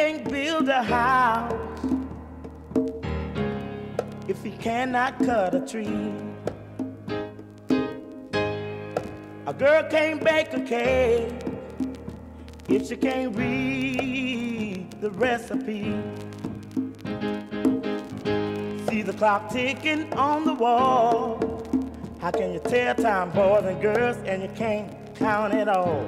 can't build a house if he cannot cut a tree. A girl can't bake a cake if she can't read the recipe. See the clock ticking on the wall. How can you tell time, boys and girls, and you can't count it all?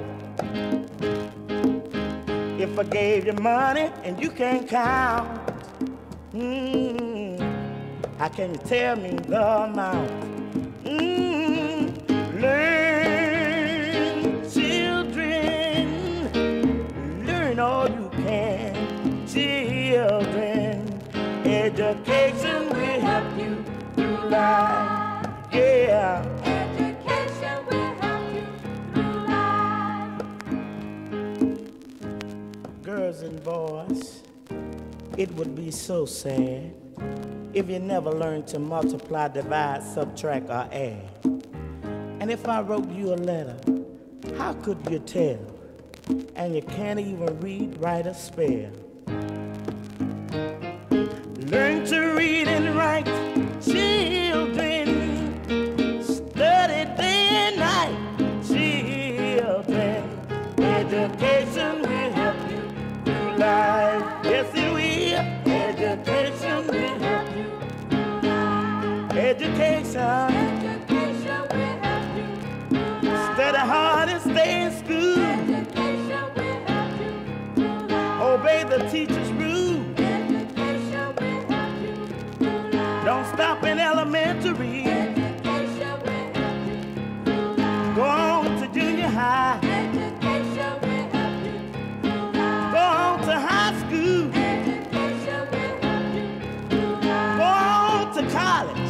If I gave you money and you can't count, mm, how can you tell me the amount? Mm, learn, children, learn all you can, children. Education will help you through life. Yeah. And boys, it would be so sad if you never learned to multiply, divide, subtract, or add. And if I wrote you a letter, how could you tell? And you can't even read, write, or spell. Learn to read and write. On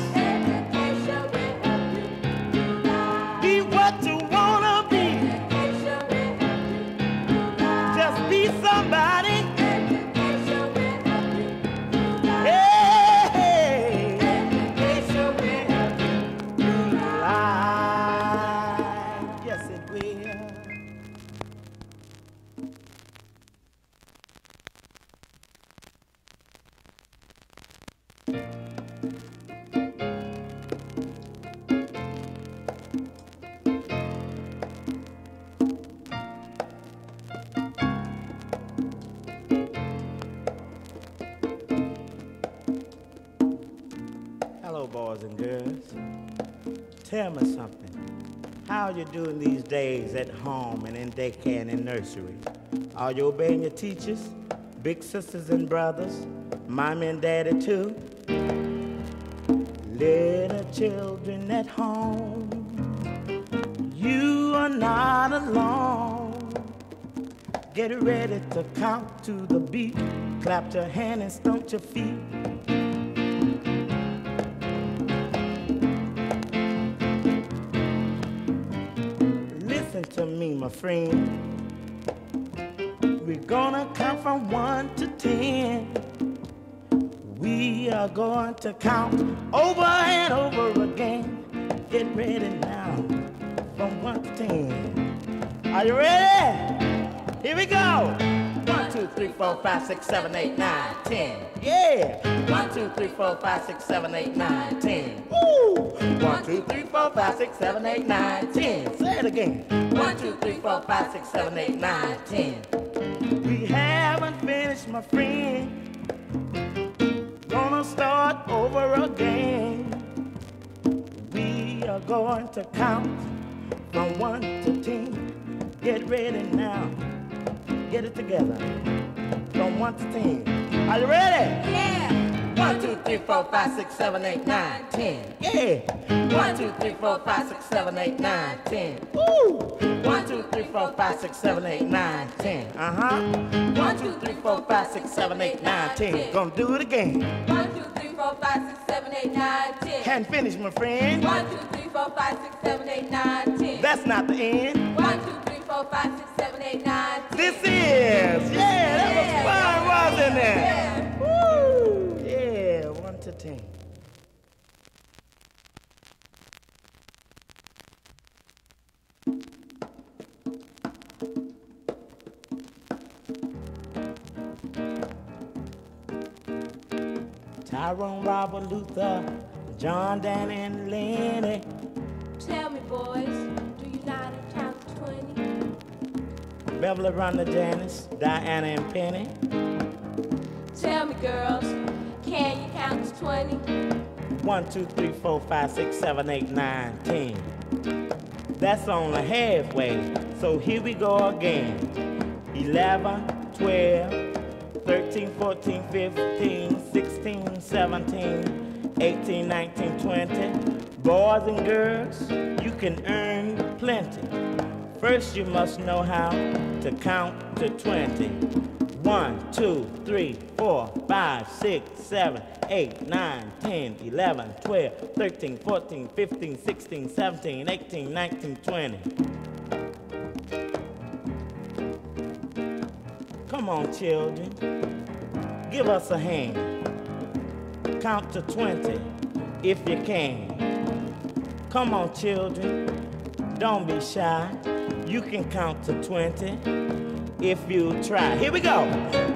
home and in nursery? Are you obeying your teachers, big sisters and brothers, mommy and daddy too? Little children at home, you are not alone. Get ready to count to the beat. Clap your hands and stomp your feet. To me, my friend. We're gonna count from one to ten. We are going to count over and over again. Get ready now, from one to ten. Are you ready? Here we go. Two, three, four, five, six, seven, eight, nine, ten. Yeah. One, two, three, four, five, six, seven, eight, nine, ten. Woo! One, two, three, four, five, six, seven, eight, nine, ten. Say it again. One, two, three, four, five, six, seven, eight, nine, ten. We haven't finished, my friend. Gonna start over again. We are going to count from one to ten. Get ready now. Get it together. From one to ten. Are you ready? Yeah. One, two, three, four, five, six, seven, eight, nine, ten. Yeah. One, two, three, four, five, six, seven, eight, nine, ten. Woo. One, two, three, four, five, six, seven, eight, nine, ten. Uh huh. One, two, three, four, five, six, seven, eight, nine, ten. Gonna do it again. One, two, three, four, five, six, seven, eight, nine, ten. Hadn't finished, my friend. One, two, three, four, five, six, seven, eight, nine, ten. That's not the end. One, two, three, four, five, six, seven, eight, nine, ten. This is. Yeah, that was fun, wasn't it? Yeah. Woo. Yeah, one to ten. Tyrone, Robert, Luther, John, Dan, and Lenny. Tell me, boys, do you know Beverly, Rhonda, Janice, Diana, and Penny. Tell me, girls, can you count to twenty? One, two, three, four, five, six, seven, eight, nine, ten. That's only halfway. So here we go again. 11, 12, 13, 14, 15, 16, 17, 18, 19, 20. Boys and girls, you can earn plenty. First, you must know how to count to 20. 1, 2, 3, 4, 5, 6, 7, 8, 9, 10, 11, 12, 13, 14, 15, 16, 17, 18, 19, 20. Come on, children. Give us a hand. Count to 20 if you can. Come on, children. Don't be shy. You can count to 20 if you try. Here we go.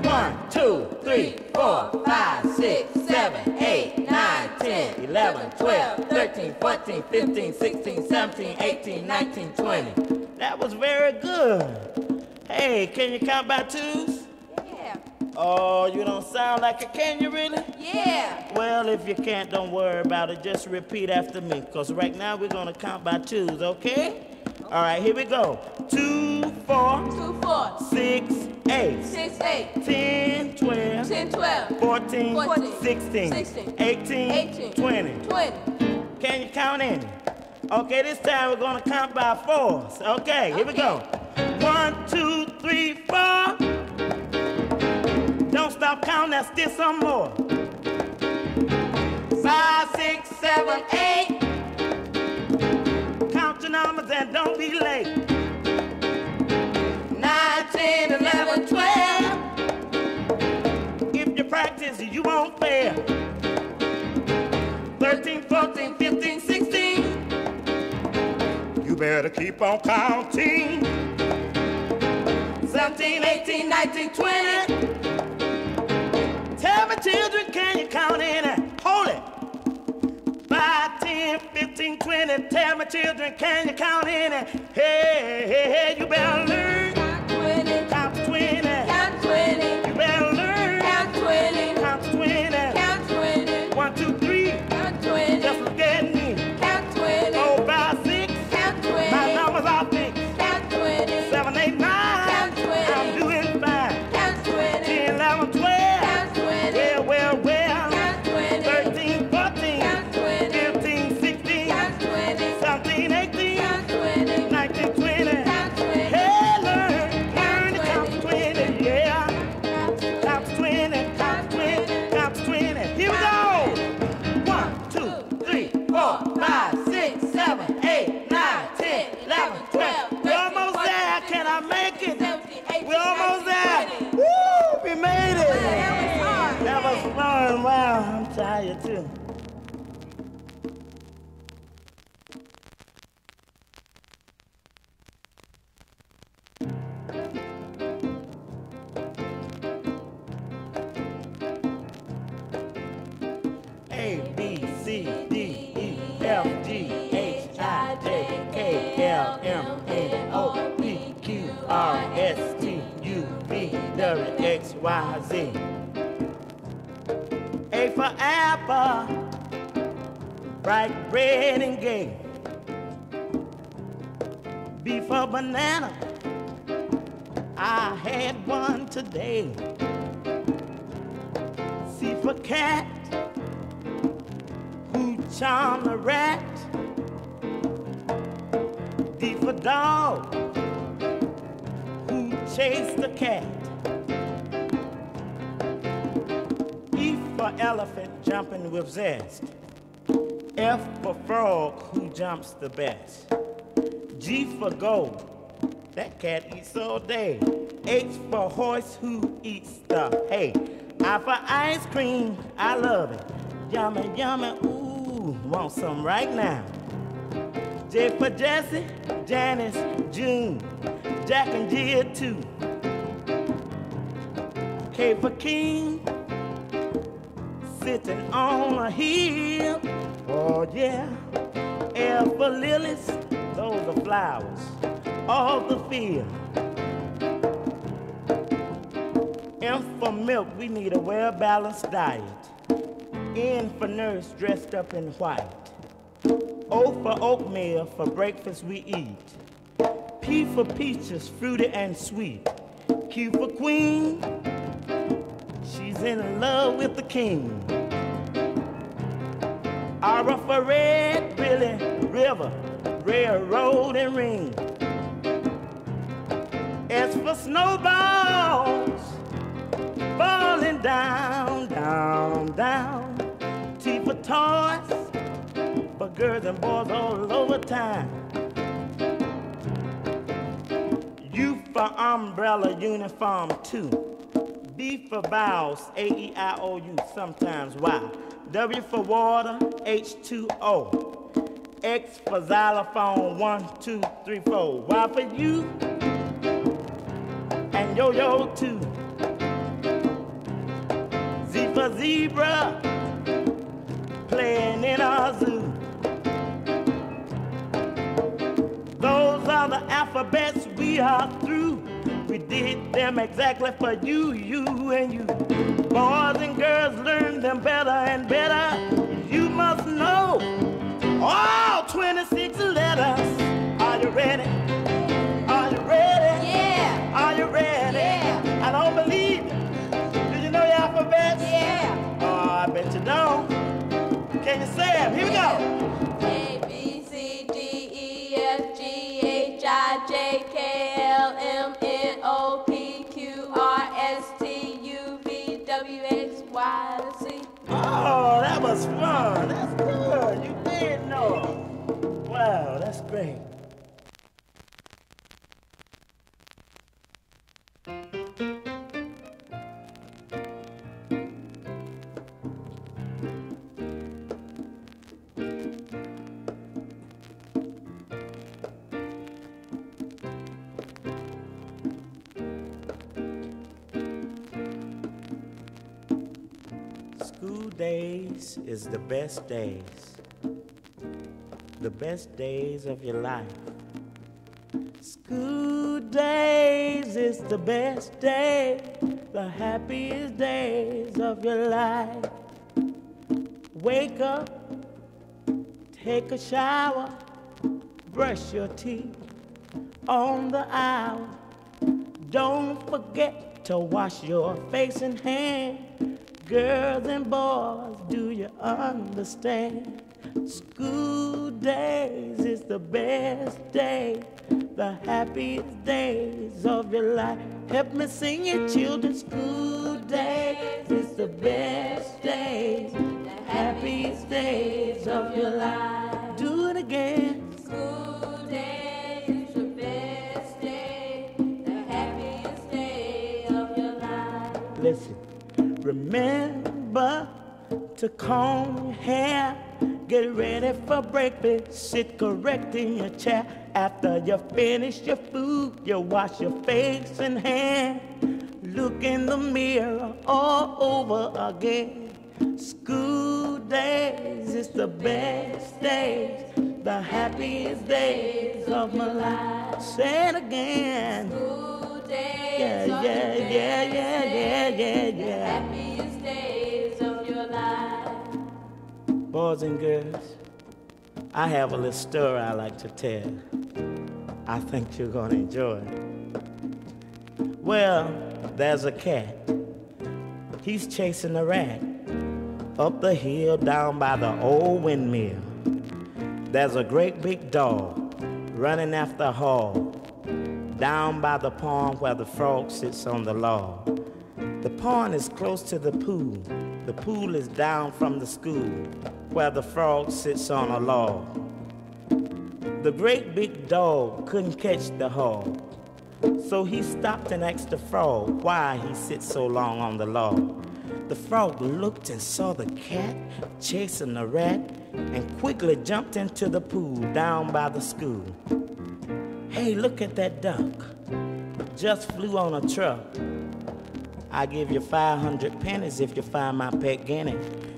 One, two, three, four, five, six, seven, eight, nine, 10, 11, 12, 13, 14, 15, 16, 17, 18, 19, 20. That was very good. Hey, can you count by twos? Yeah. Oh, you don't sound like it, can you really? Yeah. Well, if you can't, don't worry about it. Just repeat after me, because right now we're going to count by twos, okay? All right, here we go. Two, four, Two, four, six, eight, six, eight, 10, 12, ten, twelve, 14, 14, 16, 16, 18, 18, 20. twenty. Can you count in? Okay, this time we're going to count by fours. Okay, here we go. One, two, three, four. Don't stop counting, that's still some more. Five, six, seven, eight. Numbers and don't be late. Nine, ten, eleven, twelve. If you practice, you won't fail. 13, 14, 15, 16. You better keep on counting. 17, 18, 19, 20. Tell me, children, can you count 15, 20. Tell my children, can you count in it? Hey, hey, hey, you better learn. W X Y Z. A for apple, bright red and gay. B for banana, I had one today. C for cat, charm the rat. D for dog who chased the cat. Elephant jumping with zest. F for frog who jumps the best. G for gold, that cat eats all day. H for horse who eats the hay. I for ice cream, I love it. Yummy, yummy, ooh, want some right now. J for Jesse, Janice, June, Jack and Jill too. K for King, sitting on a hill. Oh yeah. For lilies, those are flowers of the field. M for milk, we need a well-balanced diet. N for nurse, dressed up in white. O for oatmeal, for breakfast we eat. P for peaches, fruity and sweet. Q for queen, she's in love with the king. R for red, Billy, river, railroad and ring. S for snowballs, falling down, down, down. T for toys, for girls and boys all over town. U for umbrella uniform too. B for vowels, A-E-I-O-U, sometimes Y. W for water, H2O. X for xylophone, one, two, three, four. Y for you, and yo-yo too. Z for zebra, playing in a zoo. Those are the alphabets we are through. We did them exactly for you, you and you. Boys and girls learn them better and better. You must know all 26 letters. Are you ready? Are you ready? Yeah. Are you ready? Yeah. I don't believe it. Do you know your alphabet? Yeah. Oh, I bet you don't. Can you say them? Here we go. Oh, that is the best days. The best days of your life. School days is the best day, the happiest days of your life. Wake up, take a shower, brush your teeth on the hour. Don't forget to wash your face and hands. Girls and boys, you understand? School days is the best day, the happiest days of your life. Help me sing it, children. School days is the best days, the happiest days of your life. Do it again. School days is the best day, the happiest day of your life. Listen, remember to comb your hair. Get ready for breakfast. Sit correct in your chair. After you finish your food, you wash your face and hands. Look in the mirror all over again. School days is the best days, the happiest days of my life. Say it again. School days Yeah, are the yeah, yeah, yeah, yeah, yeah, yeah. happiest days of your life. Boys and girls, I have a little story I like to tell. I think you're gonna enjoy it. Well, there's a cat. He's chasing a rat. Up the hill down by the old windmill, there's a great big dog running after a hog. Down by the pond where the frog sits on the log. The pond is close to the pool. The pool is down from the school where the frog sits on a log. The great big dog couldn't catch the hog. So he stopped and asked the frog why he sits so long on the log. The frog looked and saw the cat chasing the rat and quickly jumped into the pool down by the school. Hey, look at that duck. Just flew on a truck. I give you 500 pennies if you find my pet guinea.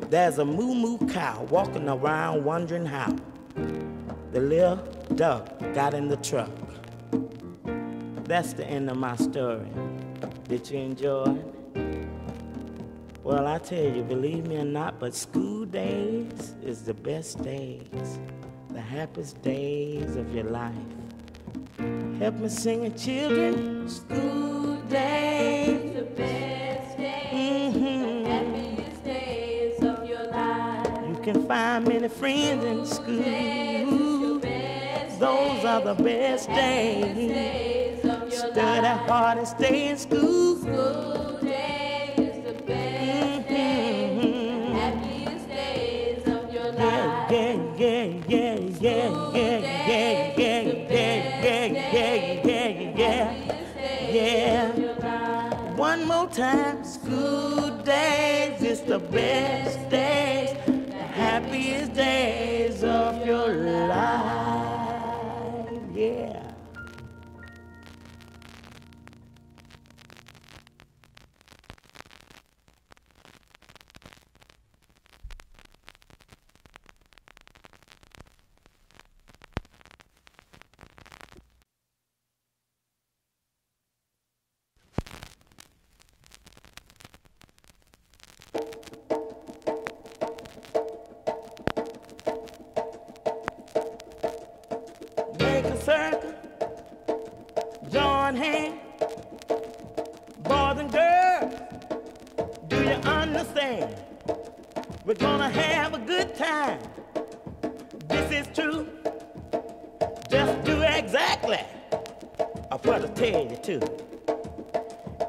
There's a moo moo cow walking around wondering how the little duck got in the truck. That's the end of my story. Did you enjoy it? Well, I tell you, believe me or not, but school days is the best days, the happiest days of your life. Help me sing it, children. School days, can find many friends in school. Those are the best days. Study hard and stay in school. School days is the best days, Mhm. happiest days of your life. yeah, yeah, yeah, yeah, yeah, yeah, yeah, yeah, yeah, yeah, yeah, yeah. Yeah. of your life. One more time, school days is the best days, days of your life. Understand? We're gonna have a good time. This is true. Just do exactly what I tell you to.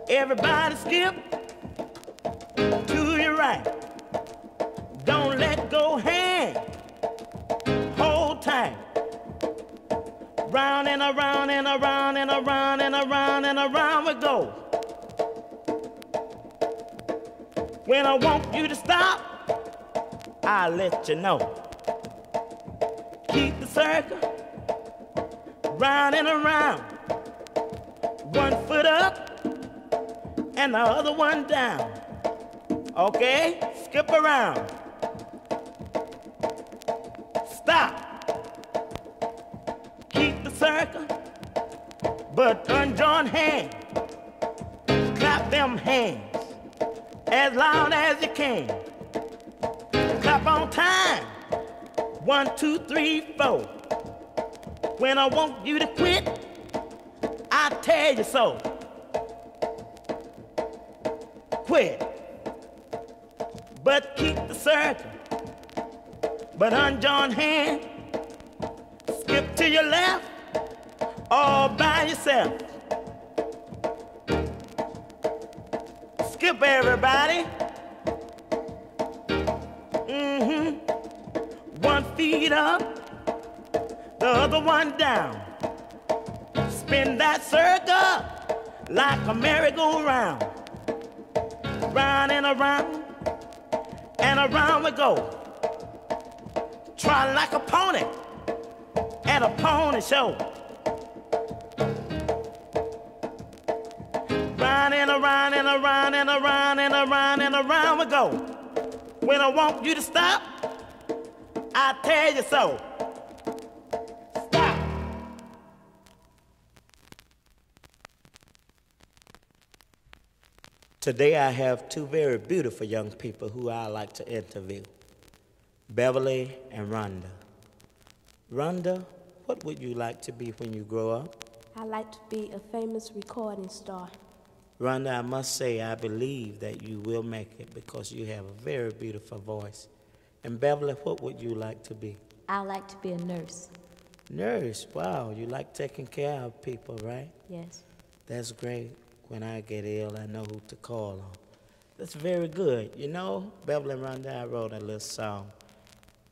Everybody skip to your right. Don't let go hand. Hold tight. Round and around and around and around and around and around we go. When I want you to stop, I'll let you know. Keep the circle round and around. One foot up and the other one down. Okay? Skip around. Stop keep the circle, but unjoin hands. Clap them hands as loud as you can. Clap on time. One, two, three, four. When I want you to quit, I tell you so. Quit. But keep the circle. But unjoin hands skip to your left all by yourself. Skip everybody. Mm-hmm. One feet up, the other one down. Spin that circle like a merry-go-round. Round and around, and around we go. Try like a pony at a pony show. Round and around and around and around and around and around we go. When I want you to stop, I tell you so. Today I have two very beautiful young people who I like to interview. Beverly and Rhonda. Rhonda, what would you like to be when you grow up? I'd like to be a famous recording star. Rhonda, I must say, I believe that you will make it because you have a very beautiful voice. And Beverly, what would you like to be? I like to be a nurse. Nurse, wow, you like taking care of people, right? Yes. That's great. When I get ill, I know who to call on. That's very good. You know, Beverly and Rhonda, I wrote a little song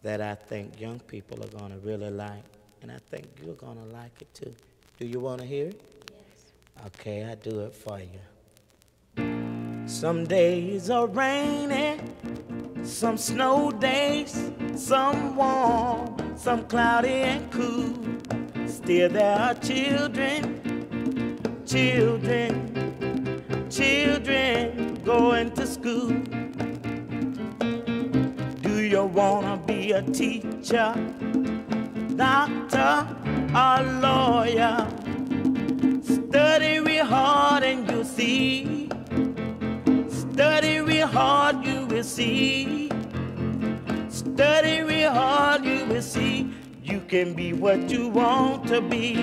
that I think young people are going to really like. And I think you're going to like it too. Do you want to hear it? Yes. Okay, I do it for you. Some days are rainy, some snow days, some warm, some cloudy and cool. Still, there are children, children, children going to school. Do you wanna be a teacher, doctor, or lawyer? Study real hard and you'll see Study real hard, you will see. Study real hard, you will see. You can be what you want to be.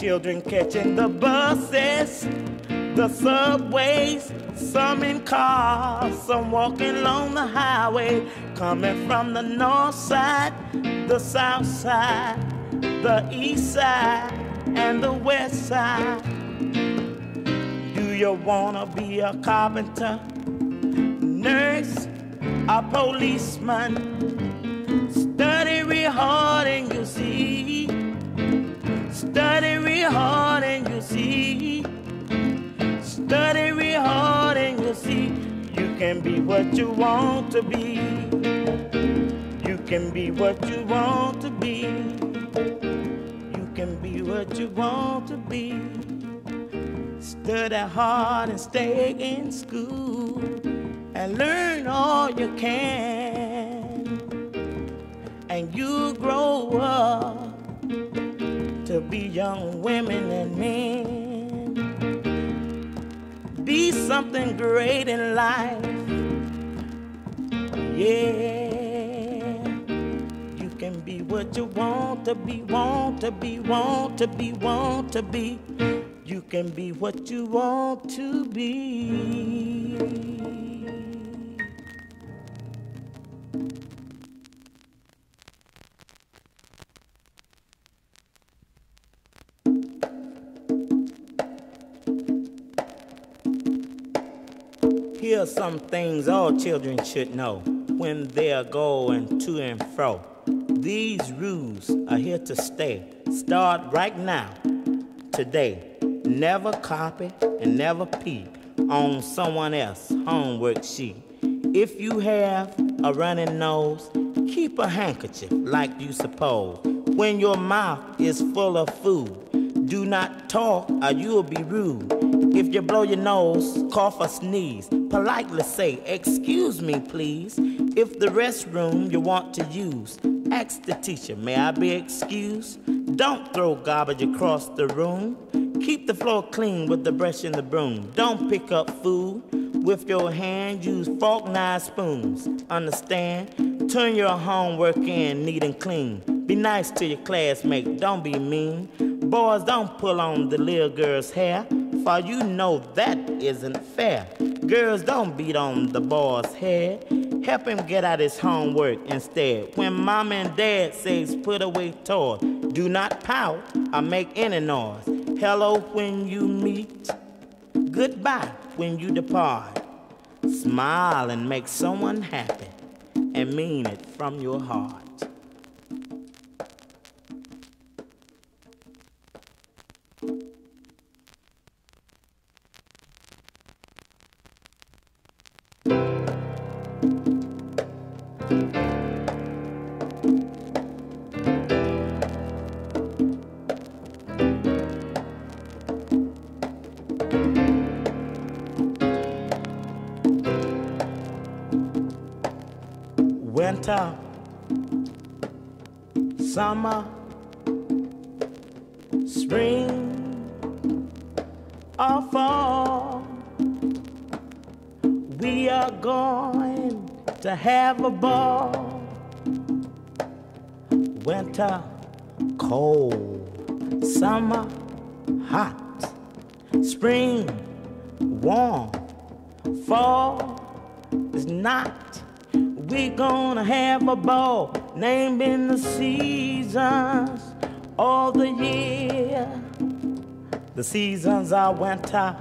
Children catching the buses, the subways, some in cars, some walking along the highway, coming from the north side, the south side, the east side and the you wanna be a carpenter, nurse, a policeman? Study real hard and you see. Study real hard and you see. Study real hard and you see. You can be what you want to be. You can be what you want to be You can be what you want to be. Study hard and stay in school and learn all you can. And you grow up to be young women and men. Be something great in life. Yeah you can be what you want to be, want to be, want to be, want to be. You can be what you want to be. Here are some things all children should know when they are going to and fro. These rules are here to stay. Start right now, today. Never copy and never peep on someone else's homework sheet. If you have a running nose, keep a handkerchief like you suppose. When your mouth is full of food, do not talk or you'll be rude. If you blow your nose, cough or sneeze, politely say, Excuse me, please. If the restroom you want to use, Ask the teacher, may I be excused? Don't throw garbage across the room. Keep the floor clean with the brush and the broom. Don't pick up food with your hand. Use fork, knife, spoons. Understand? Turn your homework in neat and clean. Be nice to your classmate. Don't be mean. Boys, don't pull on the little girl's hair, for you know that isn't fair. Girls, don't beat on the boy's head. Help him get out his homework instead. When mom and dad says put away toys, do not pout or make any noise. Hello when you meet, goodbye when you depart. Smile and make someone happy and mean it from your heart. We are going to have a ball. Winter, cold, Summer, hot. Spring, warm. Fall is not. We're gonna have a ball, naming the seasons all the year. The seasons are winter,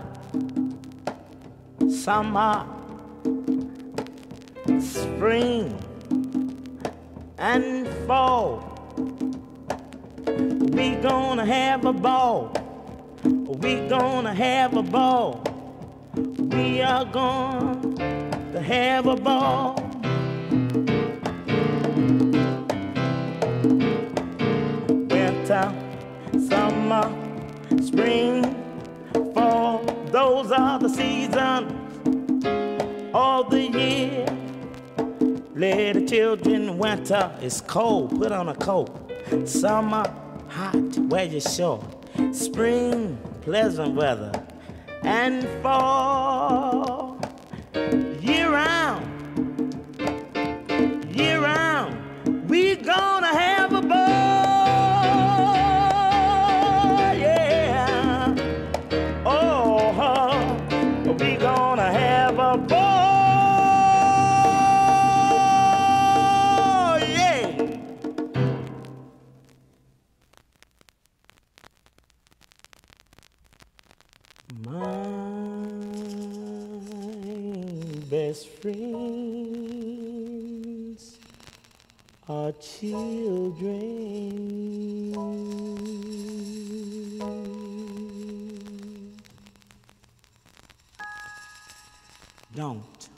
summer, spring, and fall. We gonna have a ball. We gonna have a ball. We are to have a ball. Winter, summer, spring, fall. Those are the seasons of the year. Little children, winter is cold, put on a coat. Summer, hot, wear your short. Spring, pleasant weather. And fall, children. Don't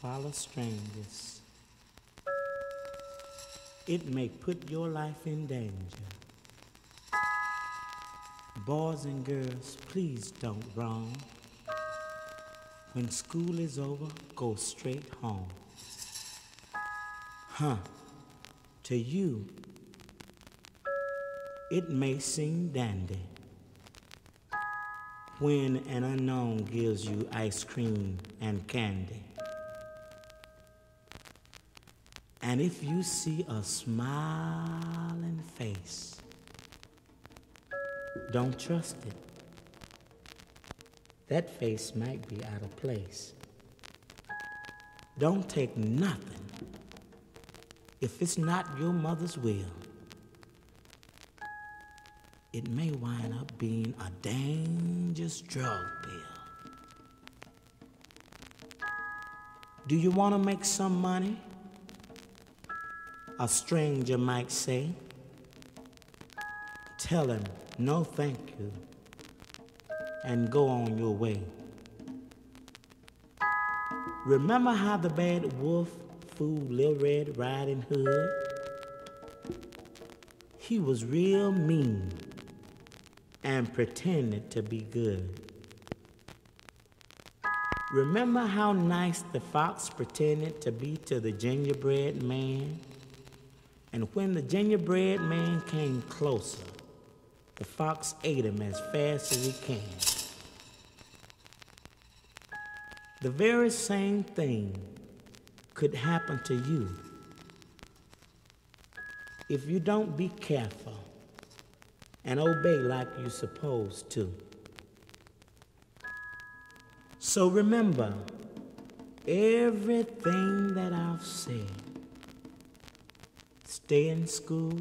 follow strangers. It may put your life in danger. Boys and girls, please don't roam. When school is over, go straight home. Huh, to you, it may seem dandy when an unknown gives you ice cream and candy. And if you see a smiling face, don't trust it. That face might be out of place. Don't take nothing if it's not your mother's will. It may wind up being a dangerous drug pill. Do you want to make some money? A stranger might say. Tell him no thank you and go on your way. Remember how the bad wolf fooled Lil Red Riding Hood? He was real mean and pretended to be good. Remember how nice the fox pretended to be to the gingerbread man? And when the gingerbread man came closer, the fox ate him as fast as he can. The very same thing could happen to you if you don't be careful and obey like you're supposed to. So remember everything that I've said. Stay in school,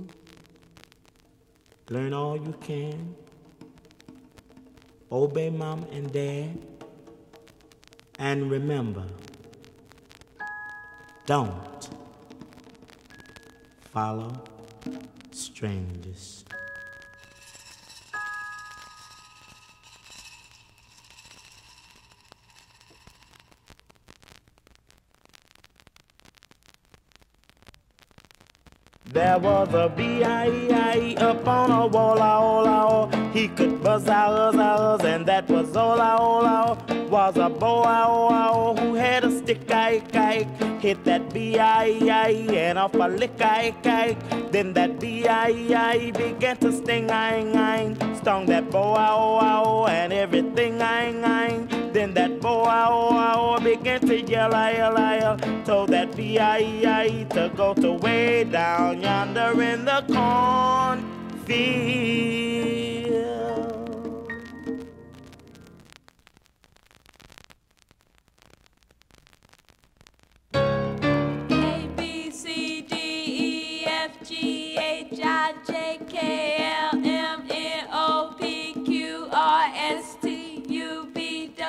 learn all you can, obey mom and dad, and remember don't follow strangers. There was a B-I-E-I-E up on a wall, ah, ah, oh. He could buzz hours, hours, and that was all, ah, ah, oh. Was a boy, oh, oh, who had a stick, I, I, hit that B-I-E-I-E and off a lick, I, I. Then that B-I-E-I-E began to sting, I, I, stung that boy, oh, oh, and everything, I, I. Then that boy, oh, oh, began to yell, yell, yell, told that B-I-E-I-E to go to way down yonder in the cornfield.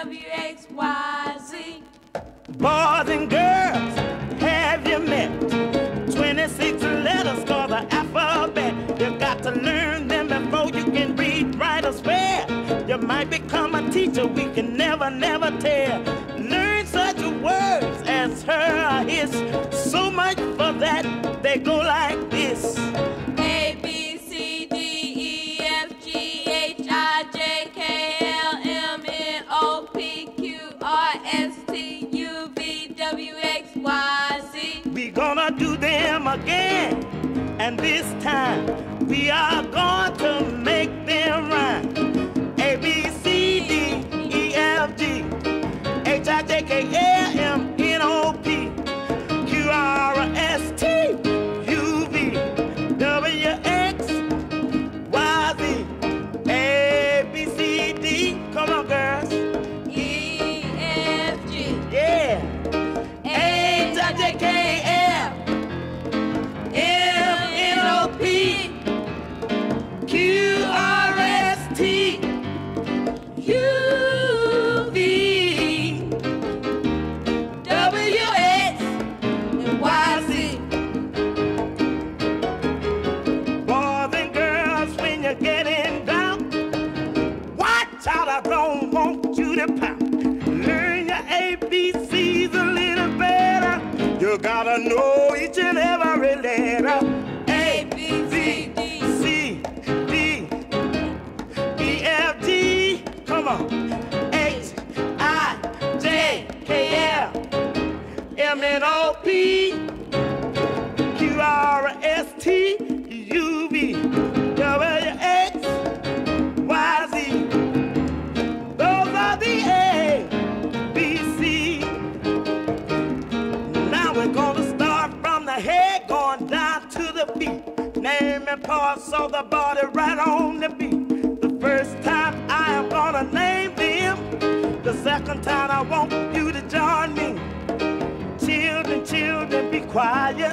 Y, Z. Boys and girls, have you met? 26 letters called the alphabet. You got to learn them before you can read, write, or spell. You might become a teacher, we can never, never tell. Learn such words as her his. So again, and this time we are going to Gonna name them. The second time I want you to join me. Children, children, be quiet.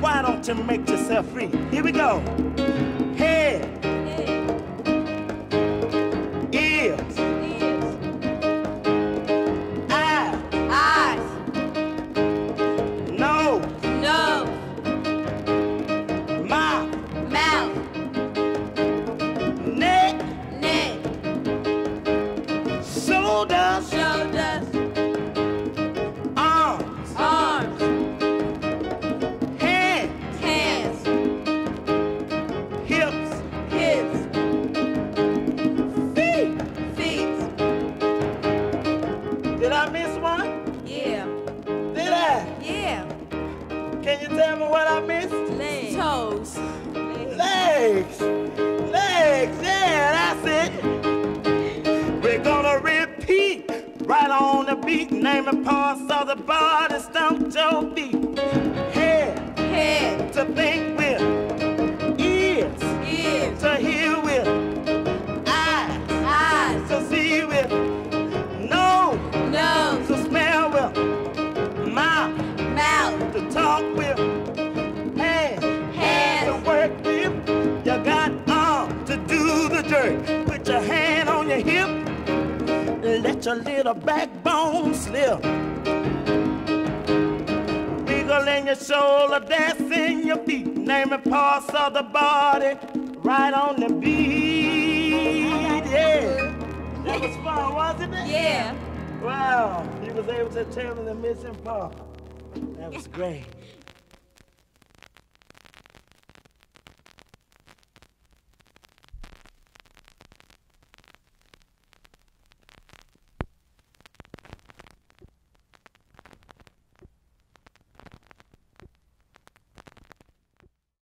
Why don't you make yourself free? Here we go. Naming parts of the body, stomp your feet. Head Head. to think with, ears Ears. to hear with, eyes Eyes. to see with, nose Nose. to smell with, mouth Mouth. to talk with, hands Hands. to work with. You got arms to do the jerk. Put your hand on your hip. Let your little backbone slip. Wiggle in your shoulder, dance in your feet. Naming parts of the body right on the beat. Yeah. That was fun, wasn't it? Yeah. Wow. You was able to tell me the missing part. That was great.